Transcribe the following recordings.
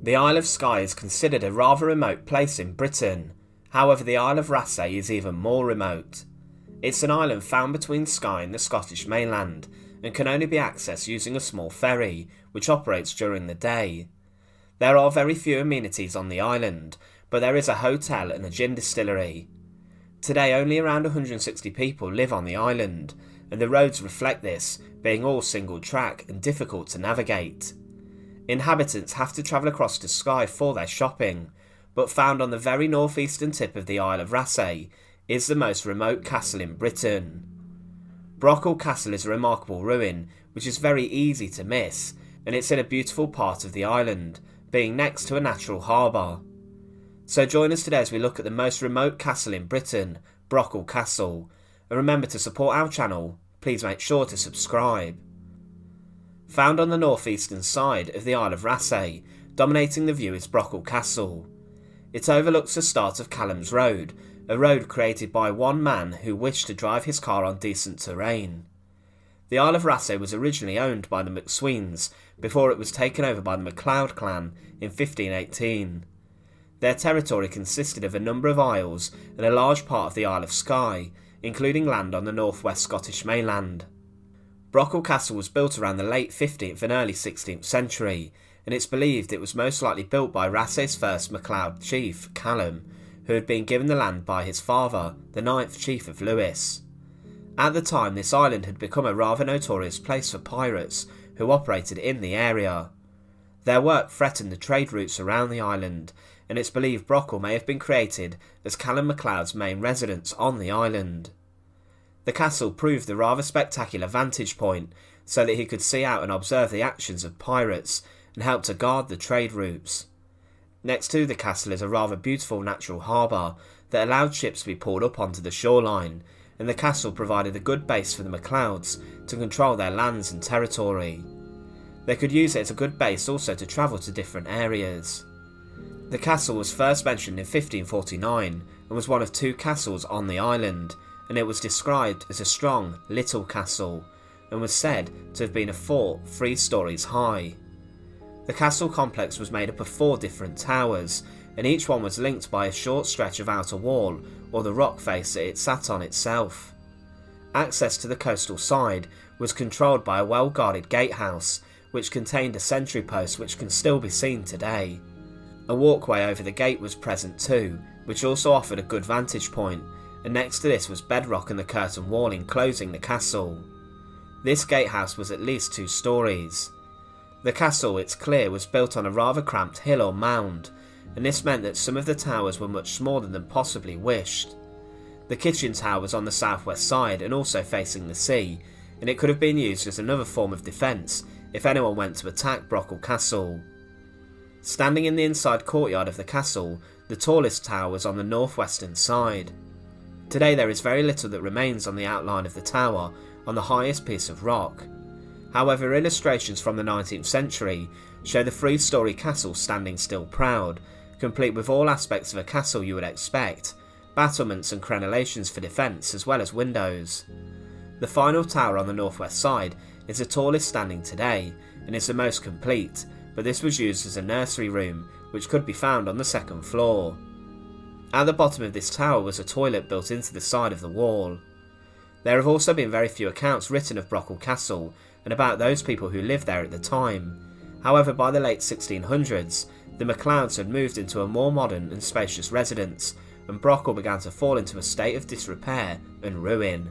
The Isle of Skye is considered a rather remote place in Britain. However, the Isle of Raasay is even more remote. It's an island found between Skye and the Scottish mainland and can only be accessed using a small ferry, which operates during the day. There are very few amenities on the island, but there is a hotel and a gin distillery. Today, only around 160 people live on the island, and the roads reflect this, being all single track and difficult to navigate. Inhabitants have to travel across to Skye for their shopping, but found on the very northeastern tip of the Isle of Raasay is the most remote castle in Britain. Brochel Castle is a remarkable ruin which is very easy to miss, and it's in a beautiful part of the island, being next to a natural harbour. So join us today as we look at the most remote castle in Britain, Brochel Castle, and remember to support our channel, please make sure to subscribe. Found on the northeastern side of the Isle of Raasay, dominating the view is Brochel Castle. It overlooks the start of Callum's Road, a road created by one man who wished to drive his car on decent terrain. The Isle of Raasay was originally owned by the MacSweens before it was taken over by the MacLeod clan in 1518. Their territory consisted of a number of isles and a large part of the Isle of Skye, including land on the northwest Scottish mainland. Brochel Castle was built around the late 15th and early 16th century, and it's believed it was most likely built by Raasay's first MacLeod chief, Callum, who had been given the land by his father, the ninth chief of Lewis. At the time, this island had become a rather notorious place for pirates who operated in the area. Their work threatened the trade routes around the island, and it's believed Brochel may have been created as Callum MacLeod's main residence on the island. The castle proved a rather spectacular vantage point so that he could see out and observe the actions of pirates and help to guard the trade routes. Next to the castle is a rather beautiful natural harbour that allowed ships to be pulled up onto the shoreline, and the castle provided a good base for the MacLeods to control their lands and territory. They could use it as a good base also to travel to different areas. The castle was first mentioned in 1549 and was one of two castles on the island, and it was described as a strong little castle and was said to have been a fort three stories high. The castle complex was made up of four different towers, and each one was linked by a short stretch of outer wall or the rock face that it sat on itself. Access to the coastal side was controlled by a well guarded gatehouse, which contained a sentry post which can still be seen today. A walkway over the gate was present too, which also offered a good vantage point, and next to this was bedrock and the curtain wall enclosing the castle. This gatehouse was at least two stories. The castle, it's clear, was built on a rather cramped hill or mound, and this meant that some of the towers were much smaller than possibly wished. The kitchen tower was on the southwest side and also facing the sea, and it could have been used as another form of defence if anyone went to attack Brochel Castle. Standing in the inside courtyard of the castle, the tallest tower was on the northwestern side. Today there is very little that remains on the outline of the tower on the highest piece of rock. However, illustrations from the 19th century show the three story castle standing still proud, complete with all aspects of a castle you would expect battlements and crenellations for defence, as well as windows. The final tower on the northwest side is the tallest standing today, and is the most complete, but this was used as a nursery room, which could be found on the second floor. At the bottom of this tower was a toilet built into the side of the wall. There have also been very few accounts written of Brochel Castle and about those people who lived there at the time. However, by the late 1600s, the MacLeods had moved into a more modern and spacious residence, and Brochel began to fall into a state of disrepair and ruin.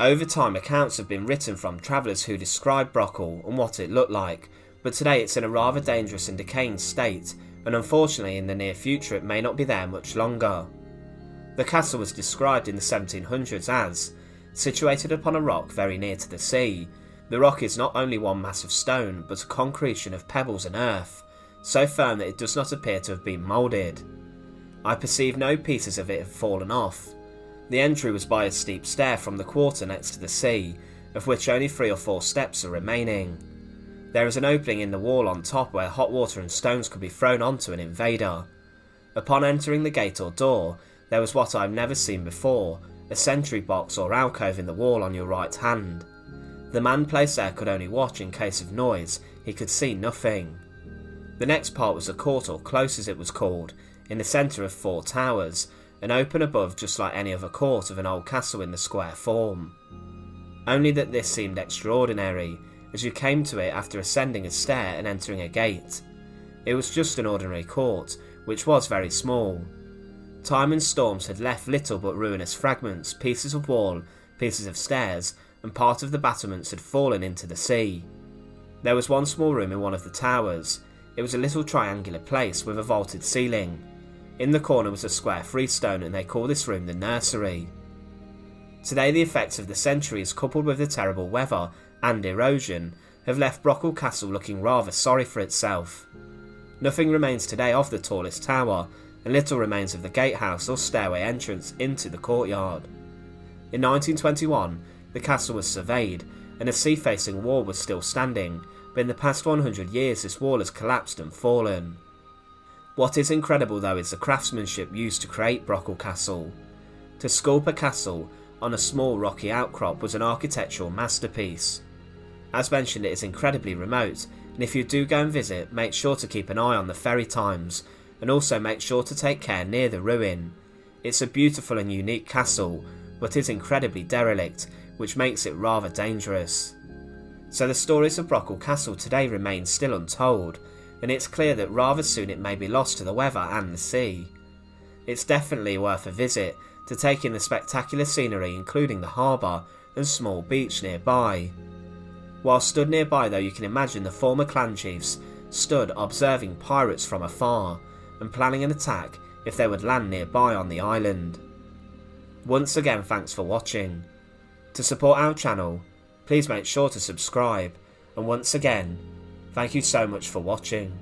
Over time, accounts have been written from travellers who describe Brochel and what it looked like, but today it's in a rather dangerous and decaying state, and unfortunately in the near future it may not be there much longer. The castle was described in the 1700s as situated upon a rock very near to the sea. The rock is not only one mass of stone, but a concretion of pebbles and earth, so firm that it does not appear to have been moulded. I perceive no pieces of it have fallen off. The entry was by a steep stair from the quarter next to the sea, of which only three or four steps are remaining. There is an opening in the wall on top where hot water and stones could be thrown onto an invader. Upon entering the gate or door, there was what I have never seen before, a sentry box or alcove in the wall on your right hand. The man placed there could only watch in case of noise, he could see nothing. The next part was a court or close as it was called, in the centre of four towers, and open above just like any other court of an old castle in the square form. Only that this seemed extraordinary, as you came to it after ascending a stair and entering a gate. It was just an ordinary court, which was very small. Time and storms had left little but ruinous fragments, pieces of wall, pieces of stairs, and part of the battlements had fallen into the sea. There was one small room in one of the towers. It was a little triangular place with a vaulted ceiling. In the corner was a square freestone, and they call this room the nursery. Today, the effects of the centuries, coupled with the terrible weather and erosion, have left Brochel Castle looking rather sorry for itself. Nothing remains today of the tallest tower, and little remains of the gatehouse or stairway entrance into the courtyard. In 1921, the castle was surveyed, and a sea facing wall was still standing, but in the past 100 years this wall has collapsed and fallen. What is incredible though is the craftsmanship used to create Brochel Castle. To sculpt a castle on a small rocky outcrop was an architectural masterpiece. As mentioned, it is incredibly remote, and if you do go and visit, make sure to keep an eye on the ferry times, and also make sure to take care near the ruin. It's a beautiful and unique castle, but is incredibly derelict, which makes it rather dangerous. So the stories of Brochel Castle today remain still untold, and it's clear that rather soon it may be lost to the weather and the sea. It's definitely worth a visit to take in the spectacular scenery including the harbour and small beach nearby. While stood nearby though you can imagine the former clan chiefs stood observing pirates from afar and planning an attack if they would land nearby on the island. Once again thanks for watching. To support our channel, please make sure to subscribe and once again, thank you so much for watching.